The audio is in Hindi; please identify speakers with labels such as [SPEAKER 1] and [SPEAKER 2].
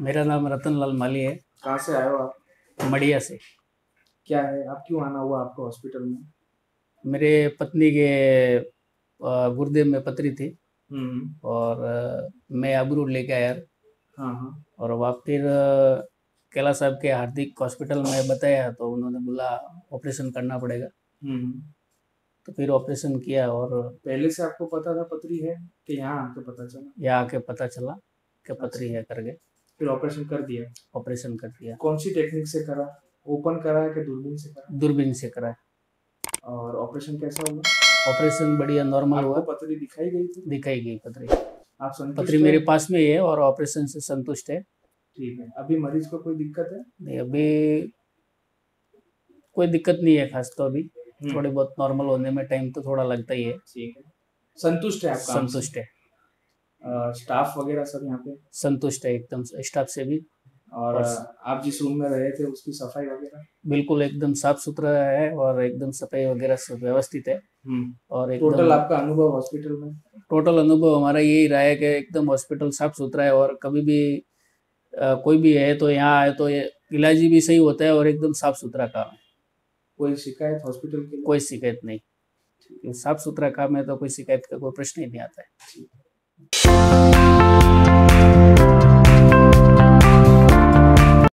[SPEAKER 1] मेरा नाम रतन लाल माली है।
[SPEAKER 2] कहाँ से आए हो आप?
[SPEAKER 1] मड़िया से।
[SPEAKER 2] क्या है? आप क्यों आना हुआ आपको हॉस्पिटल में?
[SPEAKER 1] मेरे पत्नी के अ, गुर्दे में पथरी थी।
[SPEAKER 2] हम्म।
[SPEAKER 1] और मैं अबरू लेके आया।
[SPEAKER 2] हाँ हाँ।
[SPEAKER 1] और वहाँ फिर कैला साहब के हार्दिक हॉस्पिटल में बताया तो उन्होंने बोला ऑपरेशन करना पड़ेगा।
[SPEAKER 2] हम्म।
[SPEAKER 1] तो फिर ऑपरेशन किया और
[SPEAKER 2] पहले से आपको पता था पथरी है कि यहाँ आके पता चला?
[SPEAKER 1] यहाँ आके पता चला। कि पथरी है करके।
[SPEAKER 2] फिर ऑपरेशन कर दिया।
[SPEAKER 1] ऑपरेशन कर दिया।
[SPEAKER 2] कौन सी टेक्निक से करा? ओपन करा है कि दूरबीन से करा?
[SPEAKER 1] दूरबीन से करा
[SPEAKER 2] और ऑपरेशन कैसा हुआ?
[SPEAKER 1] ऑपरेशन बढ़िया नॉर्मल हुआ।
[SPEAKER 2] पथरी दिखाई गई थी?
[SPEAKER 1] दिखाई गई पथरी।
[SPEAKER 2] आप संतुष्ट
[SPEAKER 1] पथरी मेरे पास में ही है और ऑपरेशन से संतुष्ट है।
[SPEAKER 2] ठीक है। अभी मरीज़ को कोई दिक्कत है?
[SPEAKER 1] नहीं अभी कोई दिक्कत नहीं है खास तो अभी।
[SPEAKER 2] हम्म,
[SPEAKER 1] थोड़ी बहुत नॉर्मल होने में टाइम तो थोड़ा लगता ही है।
[SPEAKER 2] ठीक है। संतुष्ट है आप
[SPEAKER 1] संतुष्ट है।
[SPEAKER 2] स्टाफ वगैरह सब यहाँ पे?
[SPEAKER 1] संतुष्ट है एकदम स्टाफ से भी।
[SPEAKER 2] और
[SPEAKER 1] और-
[SPEAKER 2] आप जिस रूम में रहे थे उसकी सफ़ाई वगैरह?
[SPEAKER 1] बिल्कुल एकदम साफ़ सुथरा है और एकदम सफ़ाई वगैरह सब व्यवस्थित है। और
[SPEAKER 2] टोटल आपका अनुभव हॉस्पिटल में?
[SPEAKER 1] टोटल अनुभव हमारा यही रहा है कि एकदम हॉस्पिटल साफ़ सुथरा है और कभी भी अ, कोई भी है तो यहाँ आए तो इलाज भी सही होता है और एकदम साफ़ सुथरा काम है।
[SPEAKER 2] कोई शिकायत हॉस्पिटल के?
[SPEAKER 1] कोई शिकायत नहीं। साफ़ सुथरा काम है तो कोई शिकायत का कोई प्रश्न ही नहीं आता है। 아!